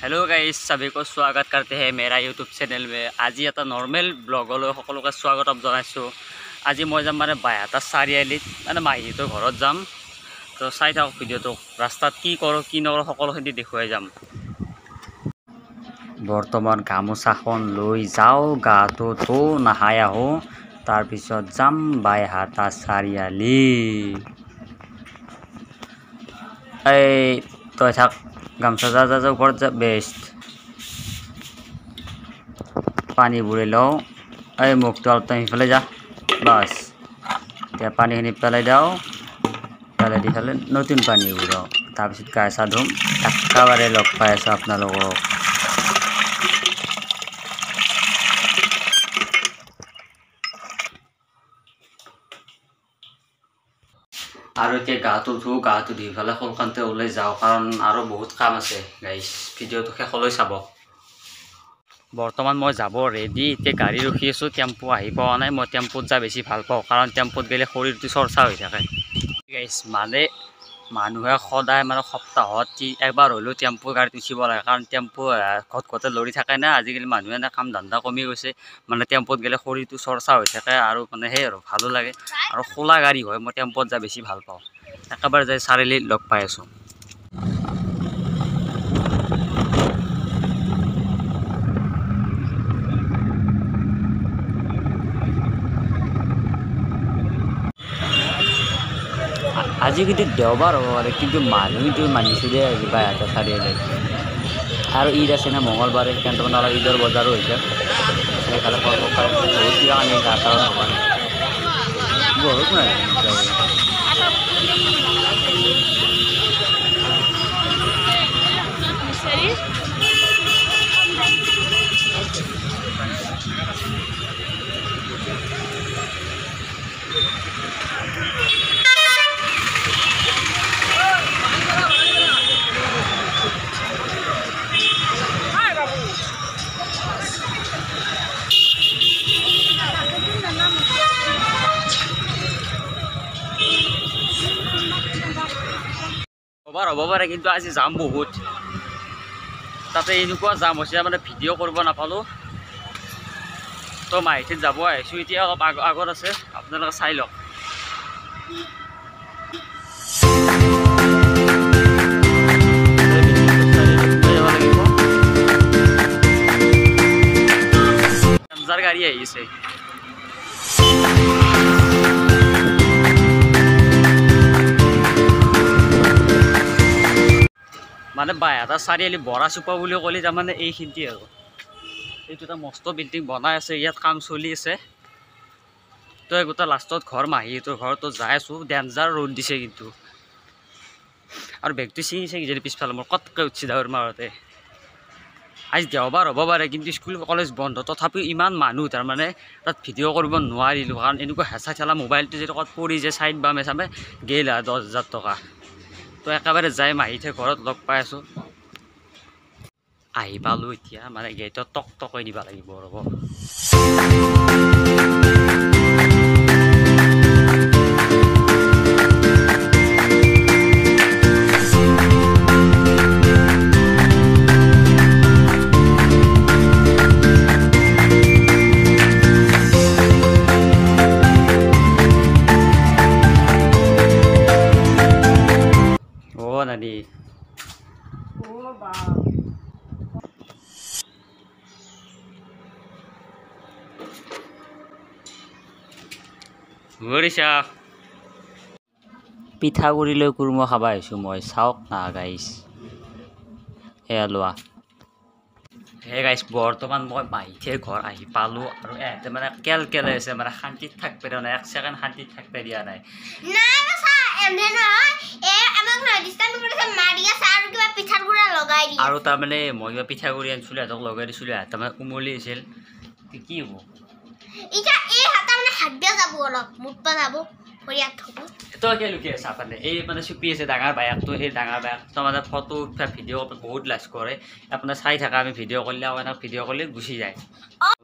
Hello guys চাবিকো স্বাগত কাৰ্তে হে মেৰা YouTube channel মে আজি এটা নৰ্মেল ব্লগলৈ সকলোকে স্বাগতম জনাইছোঁ। আজি মই যাম মানে বায়াটা চাৰিআলিত মানে মাহীটোৰ ঘৰত যাম। তো চাই থাকক ভিডিঅ'টো ৰাস্তাত কি কৰোঁ কি নকৰোঁ সকলোখিনি দেখুৱাই যাম। বৰ্তমান গামোচাখন লৈ যাওঁ গাটো তো নাহাই আহোঁ। তাৰপিছত যাম বাইহাটা চাৰিআলি এই তই থাক। গামছা যা যা যা ওপৰত যা বেষ্ট পানী বুৰি লওঁ এই মুখটো অলপ টাইম সিফালে যা বাছ এতিয়া পানীখিনি পেলাই দিওঁ পেলাই দি পেলাই নতুন পানী বুৰাওঁ তাৰপিছত গা চা ধুম একেবাৰে লগ পাই আছোঁ আপোনালোকক আৰু এতিয়া গাটো ধুওঁ গাটো ধুই পেলাই সোনকালতে ওলাই যাওঁ কাৰণ আৰু বহুত কাম আছে গাইছ ভিডিঅ'টো শেষলৈ চাব। বৰ্তমান মই যাব ৰেডি এতিয়া গাড়ী ৰখি আছোঁ টেম্পু আহি পোৱা নাই মই টেম্পুত যাই বেছি ভাল পাওঁ কাৰণ টেম্পুত গ'লে শৰীৰটো চৰ্চা হৈ থাকে। গাইছ মানে মানুহে সদায় মানে সপ্তাহত এবাৰ হ'লেও টেম্পু গাড়ীত উঠিব লাগে। কাৰণ টেম্পু ঘট ঘতে লৰি থাকে না আজিকালি মানুহে এনে কাম ধান্দা কমি গৈছে। মানে টেম্পুত গ'লে শৰীৰটো চৰ্চা হৈ থাকে আৰু মানে সেই আৰু ভালো লাগে। আৰু খোলা গাড়ী হয় মই টেম্পুত যাই বেছি ভাল পাওঁ। একেবাৰে যাই চাৰিআলিত লগ পাই আছোঁ। আজি কিন্তু দেওবাৰ হ'ব পাৰে কিন্তু মানুহটো মানিছোঁ দেই আজি বাইহাটা চাৰিআলিত আৰু ঈদ আছে না মঙলবাৰে তাৰমানে অলপ ঈদৰ বজাৰো হৈছে। বহুত কিবা আনি। বহুত নাই হ'ব পাৰে কিন্তু আজি যাম বহুত। তাতে এনেকুৱা জাম হৈছে মানে ভিডিঅ' কৰিব নাপালোঁ। তো মাহিতিত যাব আহিছোঁ এতিয়া অলপ আগ আগত আছে আপোনালোকে চাই লওক। গাড়ী আহিছে। মানে বাইহাটা চাৰিআলি বৰা চুপা বুলি ক'লে তাৰমানে এইখিনিতে আৰু। এইটো এটা মস্ত বিল্ডিং বনাই আছে ইয়াত কাম চলি আছে। তো গোটেই লাষ্টত ঘৰ মাহীহঁতৰ ঘৰতো যাই আছোঁ ডেঞ্জাৰ ৰ'দ দিছে কিন্তু। আৰু বেগটো ছিঙিছে কিজানি পিছফালে মোৰ কটকৈ উঠছি ডাৱৰ মাৰতে। আজি দেওবাৰ হ'ব পাৰে কিন্তু স্কুল কলেজ বন্ধ। তথাপিও ইমান মানুহ তাৰমানে তাত ভিডিঅ' কৰিব নোৱাৰিলোঁ। কাৰণ এনেকুৱা হেঁচা ঠেলা মোবাইলটো যদি ক'ত পৰি যায় চাইড বামে চামে গেল আৰু দহ হাজাৰ টকা। তো একেবাৰে যাই মাহীতে ঘৰত লগ পাই আছোঁ। আহি পালোঁ এতিয়া মানে গেটত টক টকৈ দিব লাগিব ৰ'ব। অ' নানি কৰিছা পিঠাগুড়ি লৈ কুৰমা খাব আহিছোঁ মই চাওক না গাইছ সেয়া লোৱা। হে গাইছ বৰ্তমান মই মাহিতে ঘৰ আহি পালোঁ আৰু এহেঁতে মানে কেল কেলে আছে মানে শান্তিত থাকিব দিয়া নাই এক ছেকেণ্ড শান্তিত থাকিব দিয়া নাই। এনে নহয় এ আমাক নহয় ডিষ্টাৰ্ব কৰিছে মাৰি আছে আৰু কিবা পিঠাৰ গুড়া লগাই দিয়ে আৰু তাৰমানে মই কিবা পিঠাগুড়ি আনিছিলোঁ সিহঁতক লগাই দিছিলোঁ সিহঁতে মানে উমলি আছিল। কি হ'ব? এতিয়া এই হাতা মানে হাত দিয়া যাব অলপ মুঠ পা যাব ভৰিয়াত থ'ব তই কিয় লুকি আছা মানে? এই মানে চুপি আছে ডাঙৰ বায়েকটো সেই ডাঙৰ বায়েকটো মানে ফটো উঠা ভিডিঅ' বহুত লাজ কৰে। আপোনাৰ চাই থাকা আমি ভিডিঅ' কৰিলে আৰু এনেকৈ ভিডিঅ' কৰিলে গুচি যায়।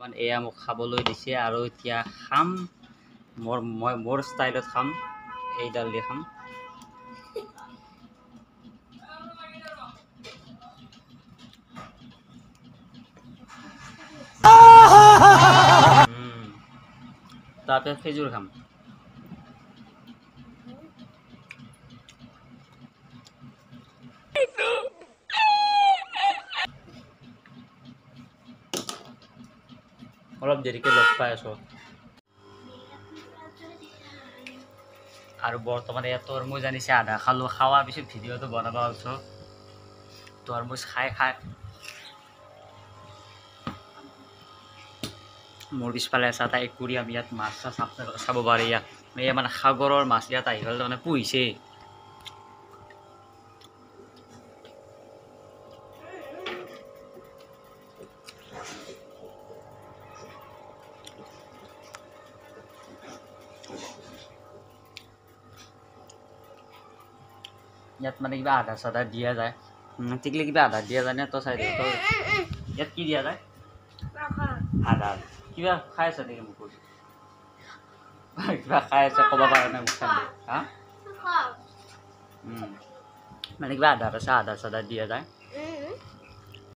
মানে এয়া মোক খাবলৈ দিছে আৰু এতিয়া খাম। মোৰ মই মোৰ ষ্টাইলত খাম। এই ডাল দিয়ে খান তারপরে খেজুর খাম। অলপ দেরিকে লগ পাই আছো। আৰু বৰ্তমান ইয়াত তৰমুজ আনিছে আধা খালোঁ খোৱাৰ পিছত ভিডিঅ'টো বনাব আছোঁ তৰমুজ খাই খাই মোৰ পিছফালে আছে এটা একুৰিয়াম ইয়াত মাছ আপোনালোকে চাব পাৰে। ইয়াত এই মানে সাগৰৰ মাছ ইয়াত আহি পেলাই তাৰমানে পুহিছে। ইয়াত মানে কিবা আধা চাধা দিয়া যায়। টিকলি কিবা আধা দিয়া যায় নে? তই চাই দে তই ইয়াত কি দিয়া যায়? আধা কিবা খাই আছে নেকি মোক কিবা খাই আছে ক'ব পৰা নাই মোক খাই হা। মানে কিবা আধা আছে আধা চাধা দিয়া যায়